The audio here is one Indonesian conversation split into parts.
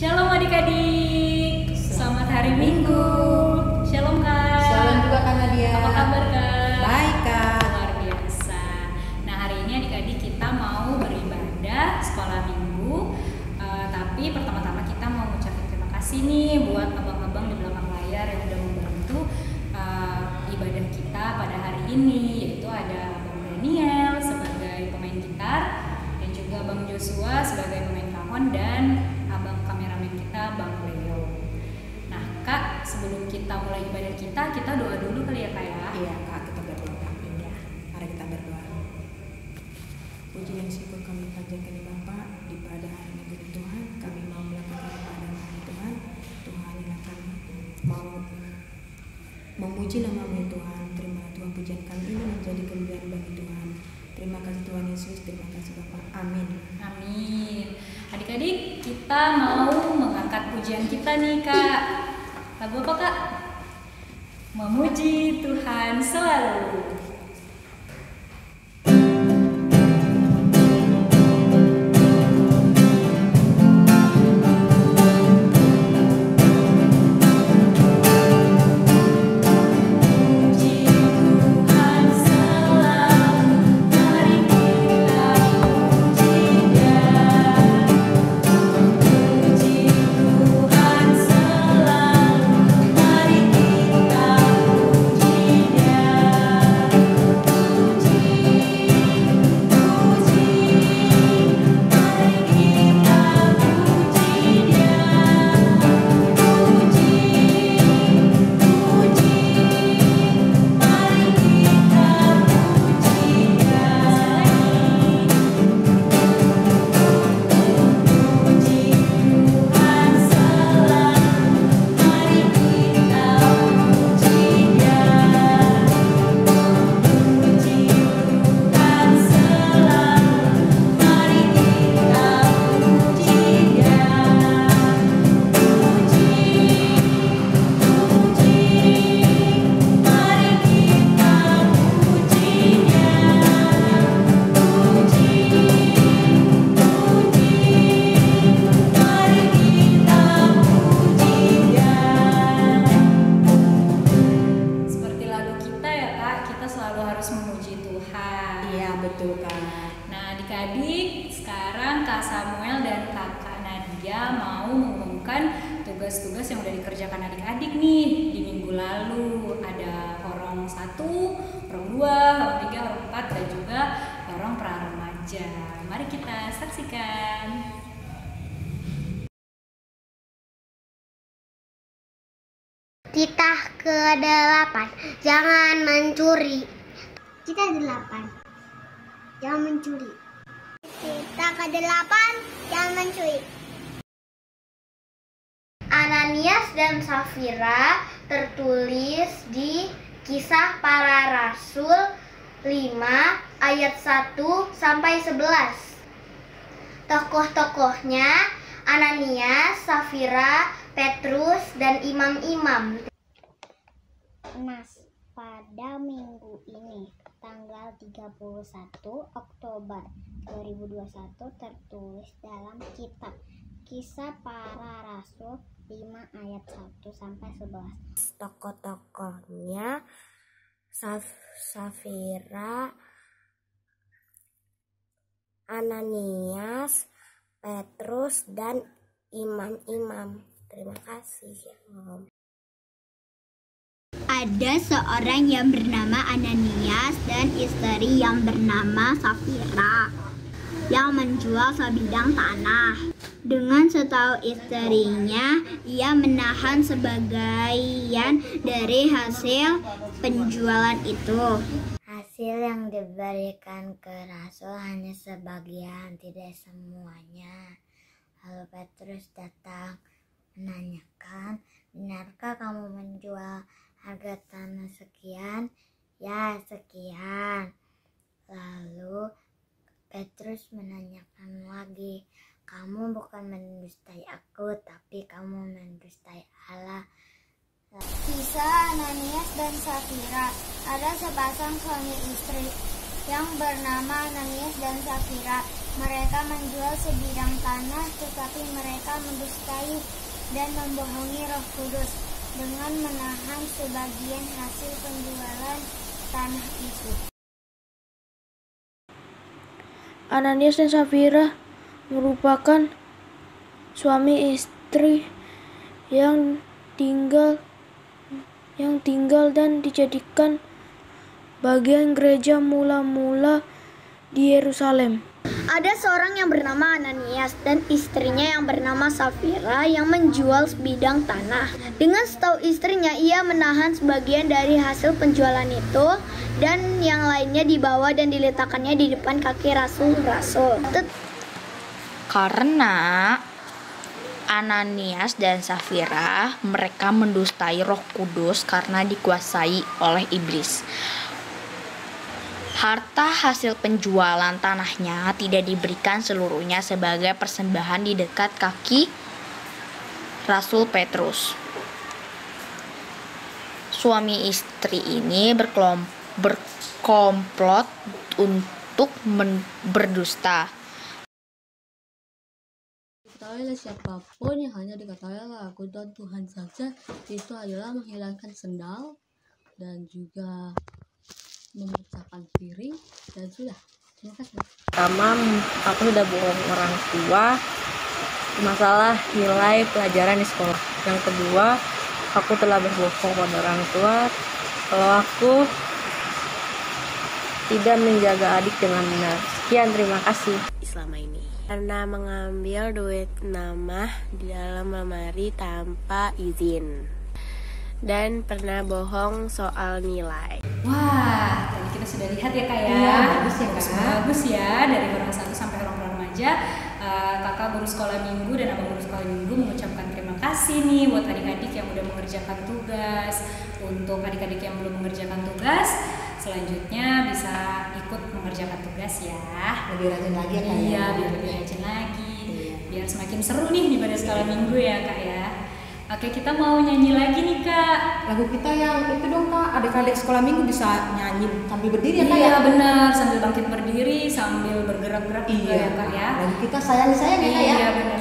Shalom adik-adik, selamat hari Minggu. Shalom kak. Shalom juga Kak Nadia. Apa kabar kak? Baik Kak. Luar biasa. Nah hari ini adik-adik kita mau beribadah sekolah minggu. Eh, tapi pertama-tama kita mau ngucapin terima kasih nih buat abang-abang di belakang layar yang udah membantu eh, ibadah kita pada hari ini, yaitu ada Abang Daniel sebagai pemain gitar dan juga Bang Joshua sebagai pemain kahon dan kita Bang Leo. Nah kak, sebelum kita mulai ibadah kita, kita doa dulu kali ya kak ya. Iya Kak, kita berdoa. Iya. Mari kita berdoa. Puji dan syukur kami panjatkan di Bapa di pada hari ini Tuhan. Kami mau melakukan ibadah Tuhan. Tuhan yang kami mau memuji namamu ya Tuhan. Terima Tuhan pujian kami ini menjadi kemuliaan bagi Tuhan. Terima kasih Tuhan Yesus. Terima kasih Bapak. Amin. Amin. Adik-adik, kita mau mengangkat pujian kita nih kak. Lagu apa kak? Memuji Tuhan selalu. Adik-adik nih di minggu lalu. Ada horong satu, horong dua, horong tiga, horong empat, dan juga horong pra remaja. Mari kita saksikan. Titah ke-8 Jangan mencuri Titah ke-8 Jangan mencuri Titah ke-8 Jangan mencuri Ananias dan Safira tertulis di Kisah Para Rasul 5 ayat 1 sampai 11 Tokoh-tokohnya Ananias, Safira, Petrus, dan imam-imam. Nas, pada minggu ini, tanggal 31 Oktober 2021 tertulis dalam kitab Kisah Para Rasul 5 ayat 1 sampai 11. tokoh-tokohnya Saf- Safira, Ananias, Petrus, dan imam-imam. Terima kasih. Shalom. Ada seorang yang bernama Ananias dan istri yang bernama Safira yang menjual sebidang tanah. Dengan setahu istrinya, ia menahan sebagian dari hasil penjualan itu. Hasil yang diberikan ke Rasul hanya sebagian, tidak semuanya. Lalu Petrus datang menanyakan, benarkah kamu menjual harga tanah sekian? Ya, sekian. Lalu Petrus menanyakan lagi, kamu bukan mendustai aku, tapi kamu mendustai Allah. Kisah Ananias dan Safira Ada sepasang suami istri yang bernama Ananias dan Safira. Mereka menjual sebidang tanah, tetapi mereka mendustai dan membohongi Roh Kudus dengan menahan sebagian hasil penjualan tanah itu. Ananias dan Safira merupakan suami istri yang tinggal yang tinggal dan dijadikan bagian gereja mula-mula di Yerusalem. Ada seorang yang bernama Ananias dan istrinya yang bernama Safira yang menjual sebidang tanah. Dengan setahu istrinya, ia menahan sebagian dari hasil penjualan itu dan yang lainnya dibawa dan diletakkannya di depan kaki rasul-rasul. Karena Ananias dan Safira mereka mendustai Roh Kudus karena dikuasai oleh iblis. Harta hasil penjualan tanahnya tidak diberikan seluruhnya sebagai persembahan di dekat kaki Rasul Petrus. Suami istri ini berkomplot untuk berdusta. Diketahui oleh siapa pun yang hanya diketahui oleh aku dan Tuhan saja itu adalah menghilangkan sendal dan juga memecahkan piring dan sudah. Terima kasih. Pertama aku sudah bohong orang tua. Masalah nilai pelajaran di sekolah. Yang kedua aku telah berbohong pada orang tua. Kalau aku tidak menjaga adik dengan benar. Sekian terima kasih. Selama ini karena mengambil duit nama di dalam lemari tanpa izin dan pernah bohong soal nilai. Wah, tadi kita sudah lihat ya kak ya. Iya, bagus ya, Kak. Bagus ya dari orang satu sampai orang remaja. Eh, kakak guru sekolah minggu dan abang guru sekolah minggu mengucapkan terima kasih nih buat adik-adik yang udah mengerjakan tugas. Untuk adik-adik yang belum mengerjakan tugas, selanjutnya bisa ikut mengerjakan tugas ya. Lebih rajin lagi ya kak ya? Iya, biar lebih rajin lagi. Iya. Biar semakin seru nih di pada sekolah minggu ya kak ya. Oke, kita mau nyanyi lagi nih kak. Lagu kita yang itu dong kak, adik-adik sekolah minggu bisa nyanyi sambil berdiri ya kak Iya ya? benar, sambil bangkit berdiri, sambil bergerak-gerak juga ya kak ya. Lagu kita sayang sayang ya kak ya? Iya benar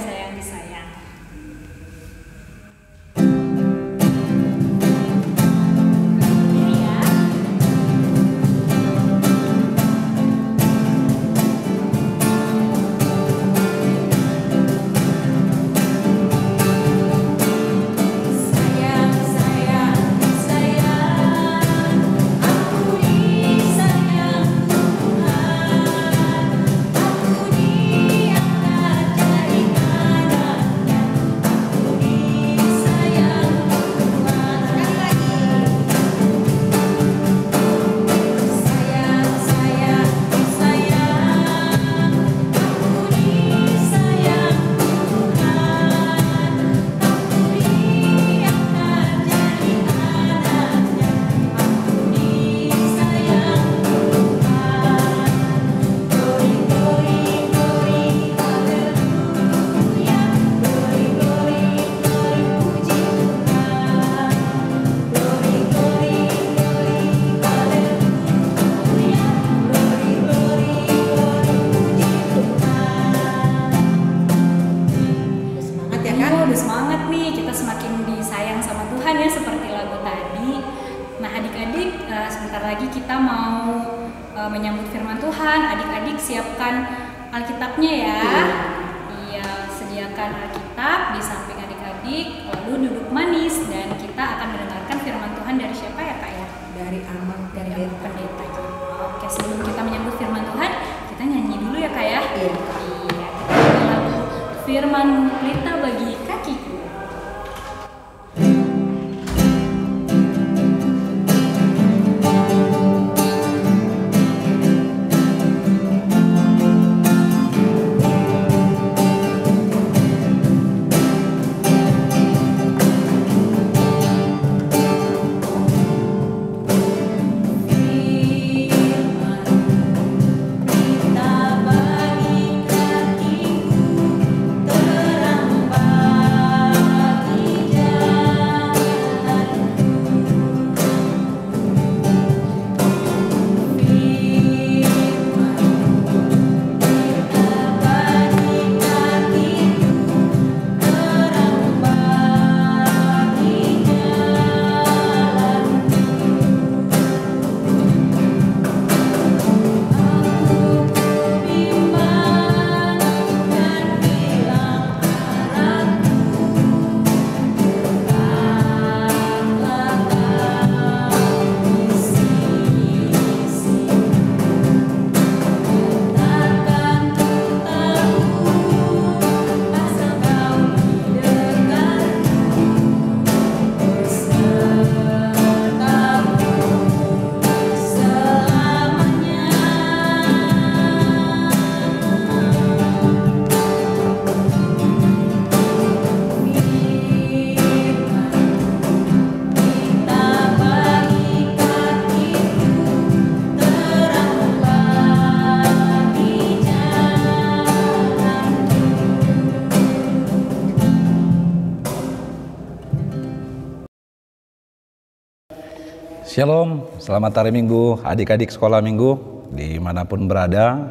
Shalom, selamat hari Minggu, adik-adik sekolah Minggu, di mana pun berada,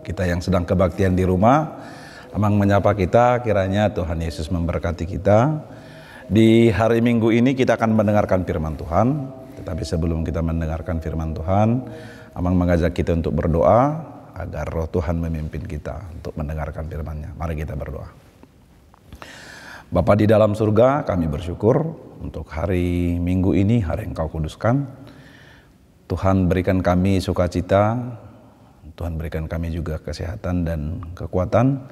kita yang sedang kebaktian di rumah, Amang menyapa kita, kiranya Tuhan Yesus memberkati kita. Di hari Minggu ini kita akan mendengarkan firman Tuhan, tetapi sebelum kita mendengarkan firman Tuhan, Amang mengajak kita untuk berdoa agar roh Tuhan memimpin kita untuk mendengarkan firman-Nya. Mari kita berdoa. Bapa di dalam surga, kami bersyukur untuk hari Minggu ini, hari yang kau kuduskan. Tuhan berikan kami sukacita, Tuhan berikan kami juga kesehatan dan kekuatan.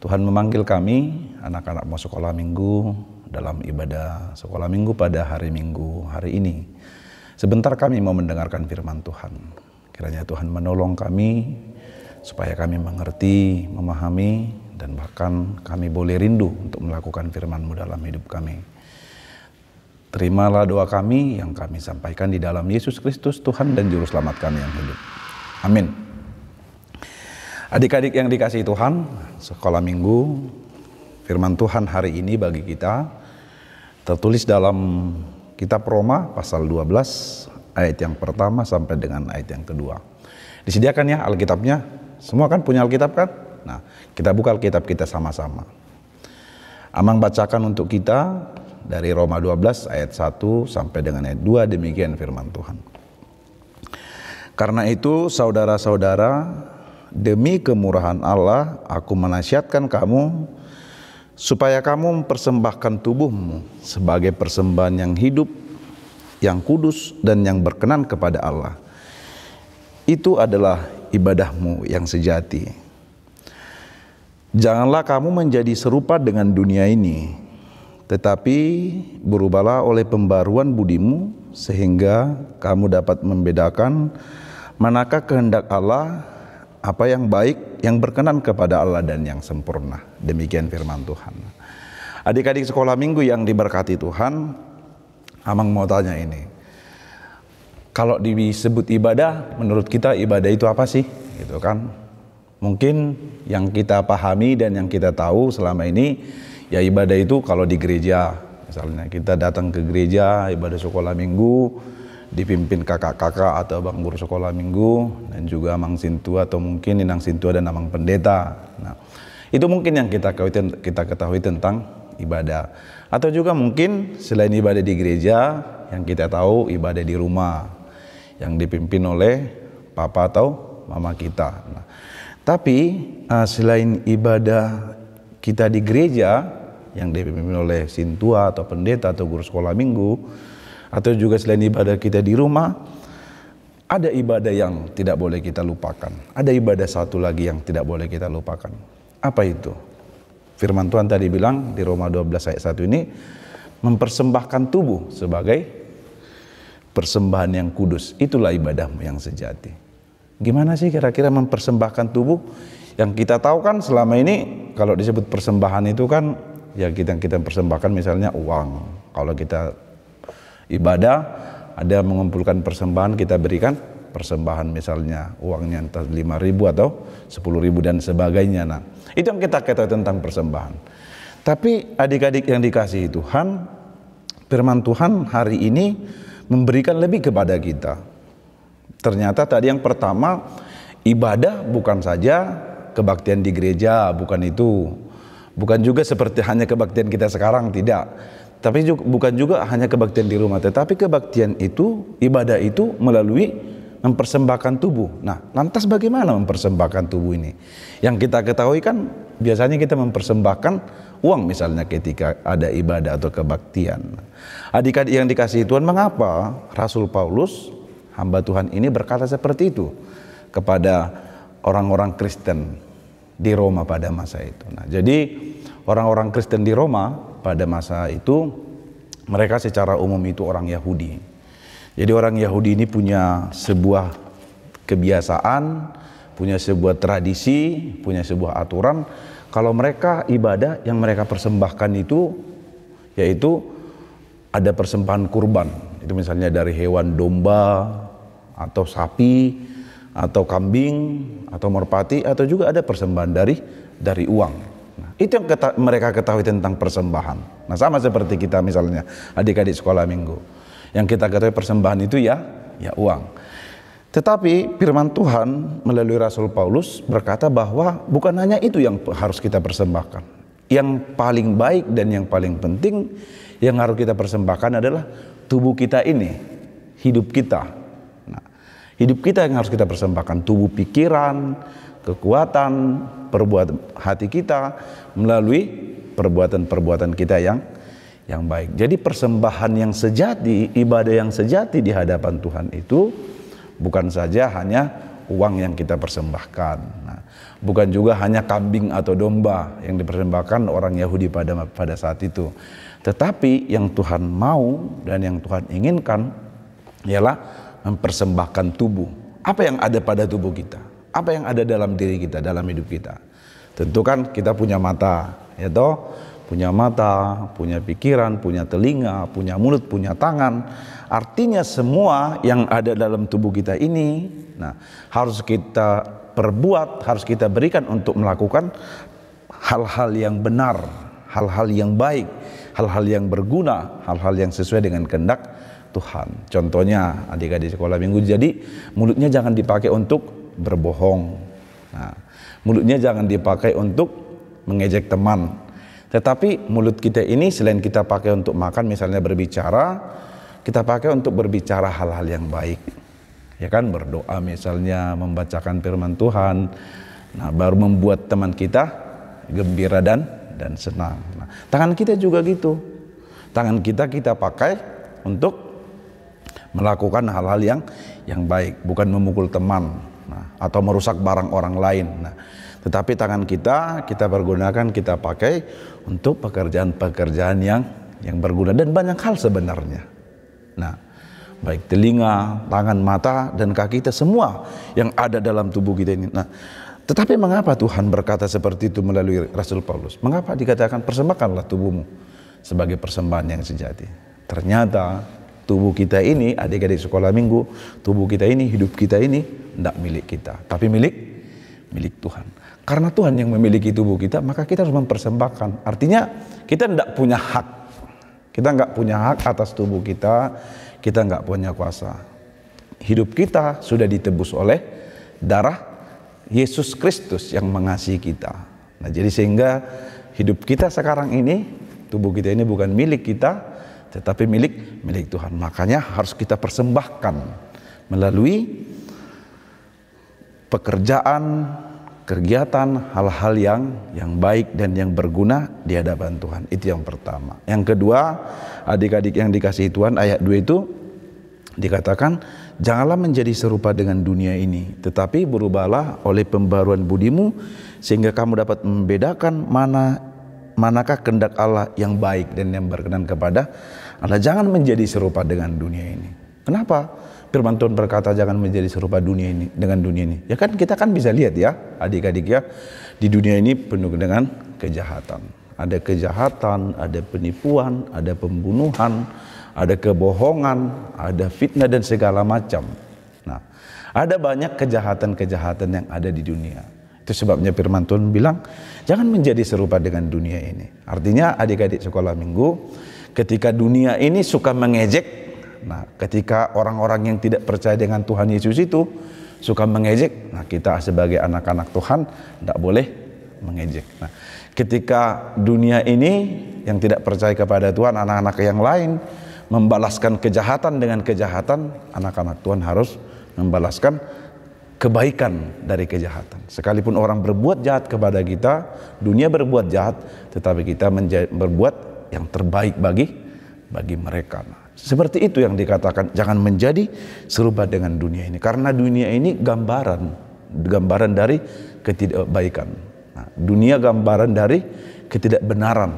Tuhan memanggil kami, anak-anak mau sekolah minggu, dalam ibadah sekolah minggu pada hari minggu hari ini. Sebentar kami mau mendengarkan firman Tuhan. Kiranya Tuhan menolong kami, supaya kami mengerti, memahami, dan bahkan kami boleh rindu untuk melakukan firman-Mu dalam hidup kami. Terimalah doa kami yang kami sampaikan di dalam Yesus Kristus Tuhan dan Juru Selamat kami yang hidup. Amin. Adik-adik yang dikasih Tuhan, sekolah minggu, firman Tuhan hari ini bagi kita tertulis dalam kitab Roma pasal 12 ayat yang pertama sampai dengan ayat yang kedua. Disediakan ya Alkitabnya, semua kan punya Alkitab kan? Nah, kita buka Alkitab kita sama-sama. Amang bacakan untuk kita dari Roma 12 ayat 1 sampai dengan ayat 2 demikian firman Tuhan. Karena itu saudara-saudara demi kemurahan Allah aku menasihatkan kamu supaya kamu mempersembahkan tubuhmu sebagai persembahan yang hidup, yang kudus dan yang berkenan kepada Allah. Itu adalah ibadahmu yang sejati. Janganlah kamu menjadi serupa dengan dunia ini, tetapi berubahlah oleh pembaruan budimu sehingga kamu dapat membedakan manakah kehendak Allah, apa yang baik, yang berkenan kepada Allah dan yang sempurna. Demikian firman Tuhan. Adik-adik sekolah minggu yang diberkati Tuhan, Amang mau tanya ini. Kalau disebut ibadah, menurut kita ibadah itu apa sih? Gitu kan? Mungkin yang kita pahami dan yang kita tahu selama ini Ya ibadah itu kalau di gereja, misalnya kita datang ke gereja ibadah sekolah minggu, dipimpin kakak-kakak atau bang guru sekolah minggu dan juga amang sintu atau mungkin inang sintu dan amang pendeta. Nah, itu mungkin yang kita ketahui, kita ketahui tentang ibadah. Atau juga mungkin selain ibadah di gereja, yang kita tahu ibadah di rumah yang dipimpin oleh papa atau mama kita. Nah, tapi uh, selain ibadah kita di gereja, yang dipimpin oleh sintua atau pendeta atau guru sekolah minggu atau juga selain ibadah kita di rumah ada ibadah yang tidak boleh kita lupakan. Ada ibadah satu lagi yang tidak boleh kita lupakan. Apa itu? Firman Tuhan tadi bilang di Roma 12 ayat 1 ini mempersembahkan tubuh sebagai persembahan yang kudus. Itulah ibadahmu yang sejati. Gimana sih kira-kira mempersembahkan tubuh? Yang kita tahu kan selama ini kalau disebut persembahan itu kan ya kita kita persembahkan misalnya uang. Kalau kita ibadah ada mengumpulkan persembahan kita berikan persembahan misalnya uangnya entah lima ribu atau sepuluh ribu dan sebagainya. Nah itu yang kita ketahui tentang persembahan. Tapi adik-adik yang dikasihi Tuhan, firman Tuhan hari ini memberikan lebih kepada kita. Ternyata tadi yang pertama ibadah bukan saja kebaktian di gereja, bukan itu Bukan juga seperti hanya kebaktian kita sekarang, tidak. Tapi juga, bukan juga hanya kebaktian di rumah, tetapi kebaktian itu, ibadah itu melalui mempersembahkan tubuh. Nah, lantas bagaimana mempersembahkan tubuh ini? Yang kita ketahui kan biasanya kita mempersembahkan uang misalnya ketika ada ibadah atau kebaktian. Adik-adik yang dikasih Tuhan, mengapa Rasul Paulus, hamba Tuhan ini berkata seperti itu kepada orang-orang Kristen di Roma pada masa itu. Nah, jadi orang-orang Kristen di Roma pada masa itu mereka secara umum itu orang Yahudi. Jadi orang Yahudi ini punya sebuah kebiasaan, punya sebuah tradisi, punya sebuah aturan kalau mereka ibadah yang mereka persembahkan itu yaitu ada persembahan kurban. Itu misalnya dari hewan domba atau sapi atau kambing atau merpati atau juga ada persembahan dari dari uang. Nah, itu yang keta, mereka ketahui tentang persembahan. Nah, sama seperti kita misalnya adik-adik sekolah minggu. Yang kita ketahui persembahan itu ya ya uang. Tetapi firman Tuhan melalui Rasul Paulus berkata bahwa bukan hanya itu yang harus kita persembahkan. Yang paling baik dan yang paling penting yang harus kita persembahkan adalah tubuh kita ini, hidup kita. Hidup kita yang harus kita persembahkan, tubuh pikiran, kekuatan, perbuatan hati kita melalui perbuatan-perbuatan kita yang yang baik. Jadi persembahan yang sejati, ibadah yang sejati di hadapan Tuhan itu bukan saja hanya uang yang kita persembahkan. Nah, bukan juga hanya kambing atau domba yang dipersembahkan orang Yahudi pada pada saat itu. Tetapi yang Tuhan mau dan yang Tuhan inginkan ialah mempersembahkan tubuh. Apa yang ada pada tubuh kita? Apa yang ada dalam diri kita, dalam hidup kita? Tentu kan kita punya mata, ya toh? punya mata, punya pikiran, punya telinga, punya mulut, punya tangan. Artinya semua yang ada dalam tubuh kita ini, nah harus kita perbuat, harus kita berikan untuk melakukan hal-hal yang benar, hal-hal yang baik, hal-hal yang berguna, hal-hal yang sesuai dengan kehendak Tuhan. Contohnya adik-adik sekolah minggu, jadi mulutnya jangan dipakai untuk berbohong. Nah, mulutnya jangan dipakai untuk mengejek teman, tetapi mulut kita ini selain kita pakai untuk makan misalnya berbicara, kita pakai untuk berbicara hal-hal yang baik. Ya kan berdoa misalnya membacakan firman Tuhan. Nah, baru membuat teman kita gembira dan dan senang. Nah, tangan kita juga gitu. Tangan kita kita pakai untuk melakukan hal-hal yang yang baik, bukan memukul teman nah, atau merusak barang orang lain. Nah, tetapi tangan kita kita pergunakan, kita pakai untuk pekerjaan-pekerjaan yang yang berguna dan banyak hal sebenarnya. Nah, baik telinga, tangan, mata dan kaki kita semua yang ada dalam tubuh kita ini. Nah, tetapi mengapa Tuhan berkata seperti itu melalui Rasul Paulus? Mengapa dikatakan persembahkanlah tubuhmu sebagai persembahan yang sejati? Ternyata tubuh kita ini, adik-adik sekolah minggu, tubuh kita ini, hidup kita ini tidak milik kita, tapi milik milik Tuhan. Karena Tuhan yang memiliki tubuh kita, maka kita harus mempersembahkan. Artinya kita tidak punya hak. Kita nggak punya hak atas tubuh kita, kita nggak punya kuasa. Hidup kita sudah ditebus oleh darah Yesus Kristus yang mengasihi kita. Nah, jadi sehingga hidup kita sekarang ini, tubuh kita ini bukan milik kita, tetapi milik milik Tuhan. Makanya harus kita persembahkan melalui pekerjaan, kegiatan hal-hal yang yang baik dan yang berguna di hadapan Tuhan. Itu yang pertama. Yang kedua, adik-adik yang dikasihi Tuhan ayat 2 itu dikatakan janganlah menjadi serupa dengan dunia ini, tetapi berubahlah oleh pembaruan budimu sehingga kamu dapat membedakan mana manakah kehendak Allah yang baik dan yang berkenan kepada Allah. Jangan menjadi serupa dengan dunia ini. Kenapa? Firman Tuhan berkata jangan menjadi serupa dunia ini dengan dunia ini. Ya kan kita kan bisa lihat ya adik-adik ya di dunia ini penuh dengan kejahatan. Ada kejahatan, ada penipuan, ada pembunuhan, ada kebohongan, ada fitnah dan segala macam. Nah, ada banyak kejahatan-kejahatan yang ada di dunia. Itu sebabnya firman Tuhan bilang, jangan menjadi serupa dengan dunia ini. Artinya adik-adik sekolah minggu, ketika dunia ini suka mengejek Nah, ketika orang-orang yang tidak percaya dengan Tuhan Yesus itu suka mengejek, nah kita sebagai anak-anak Tuhan tidak boleh mengejek. Nah, ketika dunia ini yang tidak percaya kepada Tuhan, anak-anak yang lain membalaskan kejahatan dengan kejahatan, anak-anak Tuhan harus membalaskan kebaikan dari kejahatan. Sekalipun orang berbuat jahat kepada kita, dunia berbuat jahat, tetapi kita berbuat yang terbaik bagi bagi mereka. Seperti itu yang dikatakan jangan menjadi serupa dengan dunia ini karena dunia ini gambaran gambaran dari ketidakbaikan. Nah, dunia gambaran dari ketidakbenaran.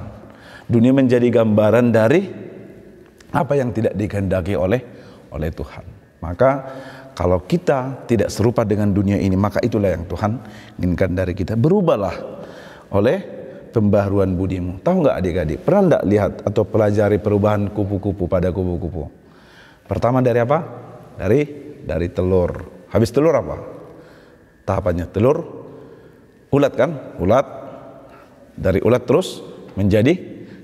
Dunia menjadi gambaran dari apa yang tidak dikehendaki oleh oleh Tuhan. Maka kalau kita tidak serupa dengan dunia ini, maka itulah yang Tuhan inginkan dari kita. Berubahlah oleh pembaharuan budimu. Tahu nggak adik-adik? Pernah nggak lihat atau pelajari perubahan kupu-kupu pada kupu-kupu? Pertama dari apa? Dari dari telur. Habis telur apa? Tahapannya telur ulat kan? Ulat dari ulat terus menjadi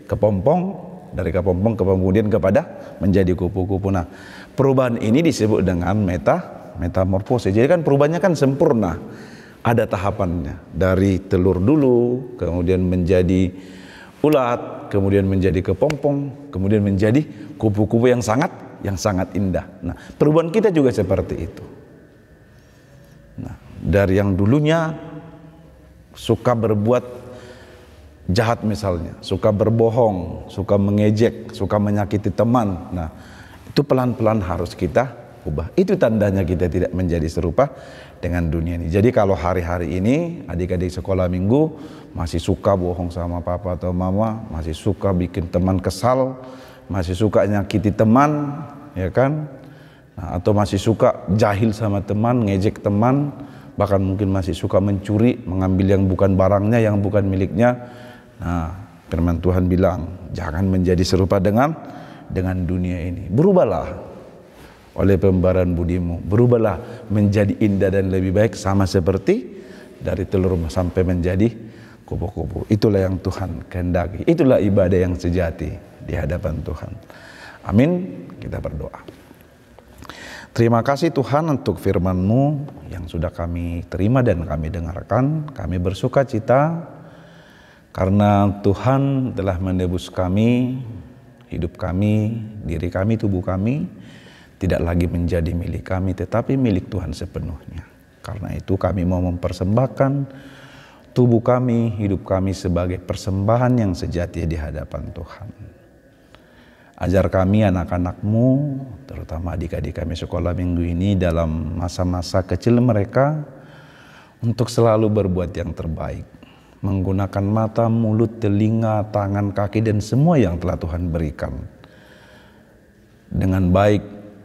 kepompong dari kepompong ke kemudian kepada menjadi kupu-kupu. Nah, perubahan ini disebut dengan meta metamorfosis. Jadi kan perubahannya kan sempurna. Ada tahapannya dari telur dulu, kemudian menjadi ulat, kemudian menjadi kepompong, kemudian menjadi kupu-kupu yang sangat yang sangat indah. Nah, perubahan kita juga seperti itu. Nah, dari yang dulunya suka berbuat jahat misalnya, suka berbohong, suka mengejek, suka menyakiti teman. Nah, itu pelan-pelan harus kita ubah. Itu tandanya kita tidak menjadi serupa dengan dunia ini. Jadi kalau hari-hari ini adik-adik sekolah minggu masih suka bohong sama papa atau mama, masih suka bikin teman kesal, masih suka nyakiti teman, ya kan? Nah, atau masih suka jahil sama teman, ngejek teman, bahkan mungkin masih suka mencuri, mengambil yang bukan barangnya, yang bukan miliknya. Nah, firman Tuhan bilang, jangan menjadi serupa dengan dengan dunia ini. Berubahlah oleh pembaruan budimu. Berubahlah menjadi indah dan lebih baik sama seperti dari telur sampai menjadi kupu-kupu. Itulah yang Tuhan kehendaki. Itulah ibadah yang sejati di hadapan Tuhan. Amin. Kita berdoa. Terima kasih Tuhan untuk firman-Mu yang sudah kami terima dan kami dengarkan. Kami bersuka cita karena Tuhan telah menebus kami, hidup kami, diri kami, tubuh kami tidak lagi menjadi milik kami tetapi milik Tuhan sepenuhnya. Karena itu kami mau mempersembahkan tubuh kami, hidup kami sebagai persembahan yang sejati di hadapan Tuhan. Ajar kami anak-anakmu, terutama adik-adik kami sekolah minggu ini dalam masa-masa kecil mereka untuk selalu berbuat yang terbaik. Menggunakan mata, mulut, telinga, tangan, kaki, dan semua yang telah Tuhan berikan. Dengan baik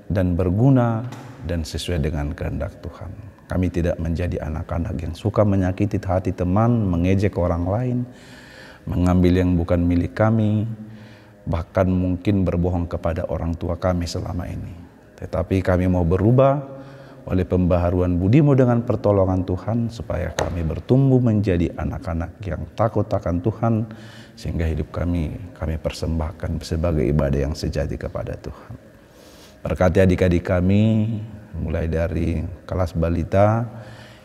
dan berguna dan sesuai dengan kehendak Tuhan. Kami tidak menjadi anak-anak yang suka menyakiti hati teman, mengejek orang lain, mengambil yang bukan milik kami, bahkan mungkin berbohong kepada orang tua kami selama ini. Tetapi kami mau berubah oleh pembaharuan budimu dengan pertolongan Tuhan supaya kami bertumbuh menjadi anak-anak yang takut akan Tuhan sehingga hidup kami kami persembahkan sebagai ibadah yang sejati kepada Tuhan. Berkati adik-adik kami mulai dari kelas balita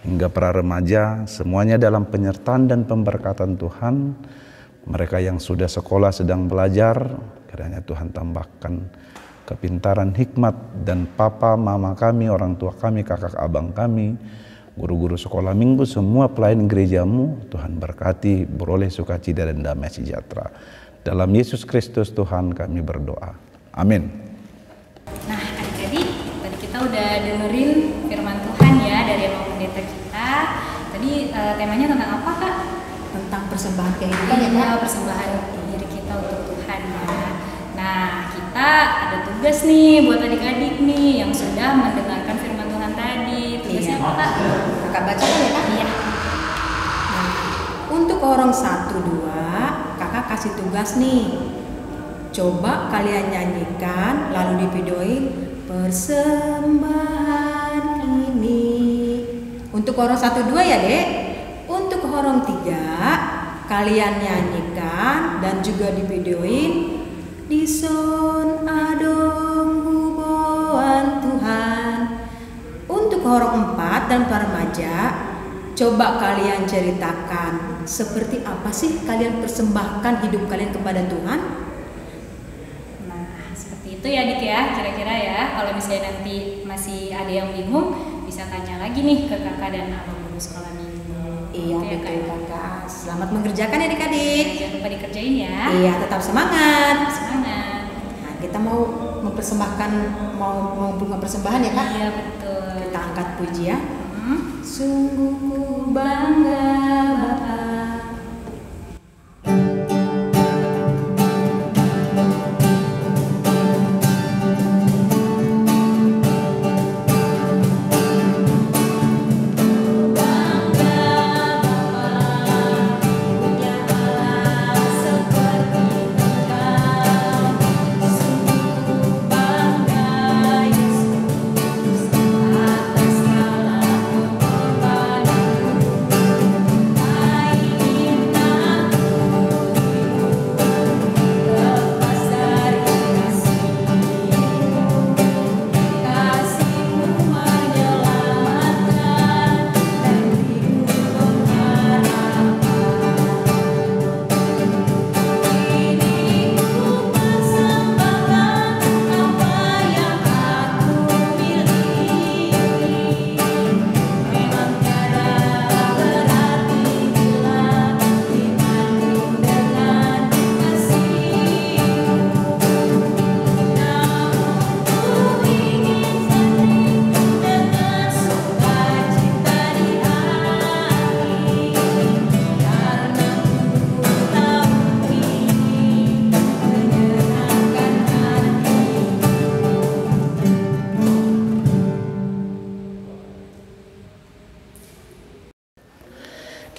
hingga para remaja semuanya dalam penyertaan dan pemberkatan Tuhan. Mereka yang sudah sekolah sedang belajar, kiranya Tuhan tambahkan kepintaran hikmat dan papa mama kami, orang tua kami, kakak abang kami, guru-guru sekolah minggu, semua pelayan gerejamu, Tuhan berkati, beroleh sukacita dan damai sejahtera. Dalam Yesus Kristus Tuhan kami berdoa. Amin. Nah, adik-adik, tadi kita udah dengerin firman Tuhan ya dari Bapak Pendeta kita. Tadi uh, temanya tentang apa, Kak? Tentang persembahan kehidupan ya, Kak? persembahan diri kita untuk Tuhan ya. Nah, kita ada tugas nih buat adik-adik nih yang sudah mendengarkan firman Tuhan tadi. Tugasnya iya. apa, Kak? Kakak baca ya, Kak? Iya. Nah, untuk orang satu dua, kakak kasih tugas nih Coba kalian nyanyikan lalu divideoin persembahan ini. Untuk orang satu dua ya dek. Untuk orang tiga kalian nyanyikan dan juga divideoin di son adong huboan Tuhan. Untuk orang empat dan para remaja Coba kalian ceritakan seperti apa sih kalian persembahkan hidup kalian kepada Tuhan? itu ya dik ya kira-kira ya kalau misalnya nanti masih ada yang bingung bisa tanya lagi nih ke kakak dan abang guru sekolah iya gitu ya, betul ya, kakak. Selamat mengerjakan ya adik-adik. Jangan lupa dikerjain ya. Iya tetap semangat. Semangat. Nah kita mau mempersembahkan mau mau bunga persembahan ya kak? Iya betul. Kita angkat puji ya. Hmm? sungguh bangga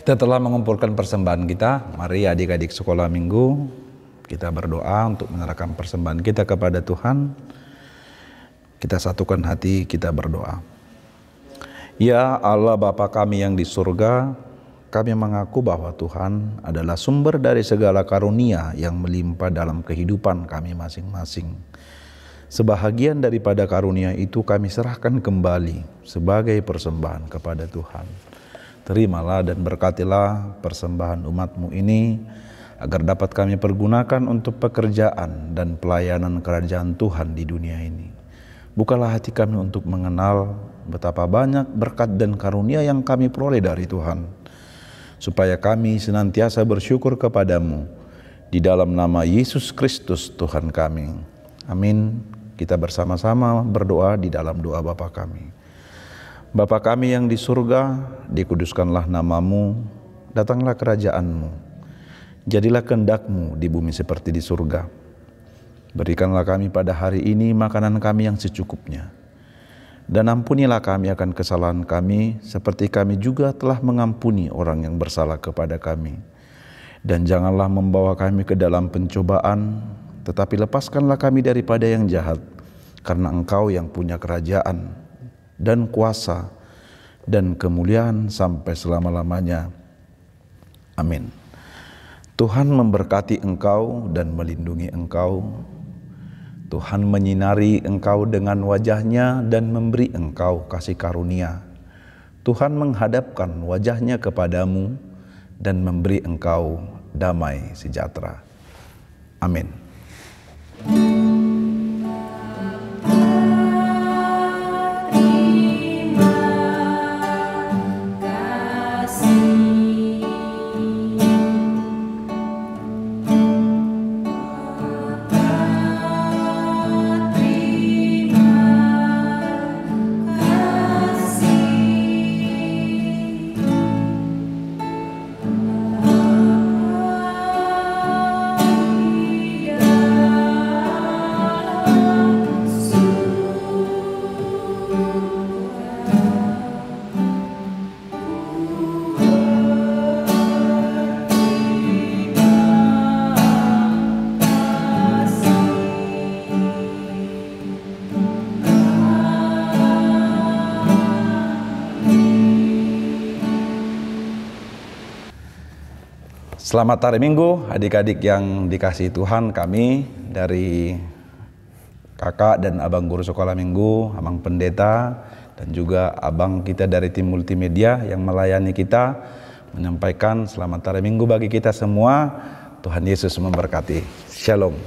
Kita telah mengumpulkan persembahan kita. Mari adik-adik sekolah minggu kita berdoa untuk menyerahkan persembahan kita kepada Tuhan. Kita satukan hati, kita berdoa. Ya Allah Bapa kami yang di surga, kami mengaku bahwa Tuhan adalah sumber dari segala karunia yang melimpah dalam kehidupan kami masing-masing. Sebahagian daripada karunia itu kami serahkan kembali sebagai persembahan kepada Tuhan. Terimalah dan berkatilah persembahan umatmu ini agar dapat kami pergunakan untuk pekerjaan dan pelayanan kerajaan Tuhan di dunia ini. Bukalah hati kami untuk mengenal betapa banyak berkat dan karunia yang kami peroleh dari Tuhan. Supaya kami senantiasa bersyukur kepadamu di dalam nama Yesus Kristus Tuhan kami. Amin. Kita bersama-sama berdoa di dalam doa Bapa kami. Bapa kami yang di surga, dikuduskanlah namamu, datanglah kerajaanmu. Jadilah kehendakmu di bumi seperti di surga. Berikanlah kami pada hari ini makanan kami yang secukupnya. Dan ampunilah kami akan kesalahan kami, seperti kami juga telah mengampuni orang yang bersalah kepada kami. Dan janganlah membawa kami ke dalam pencobaan, tetapi lepaskanlah kami daripada yang jahat, karena Engkau yang punya kerajaan, dan kuasa dan kemuliaan sampai selama-lamanya. Amin. Tuhan memberkati engkau dan melindungi engkau. Tuhan menyinari engkau dengan wajahnya dan memberi engkau kasih karunia. Tuhan menghadapkan wajahnya kepadamu dan memberi engkau damai sejahtera. Amin. Selamat hari Minggu, adik-adik yang dikasih Tuhan kami dari kakak dan abang guru sekolah minggu, abang pendeta, dan juga abang kita dari tim multimedia yang melayani kita menyampaikan selamat hari Minggu bagi kita semua. Tuhan Yesus memberkati. Shalom.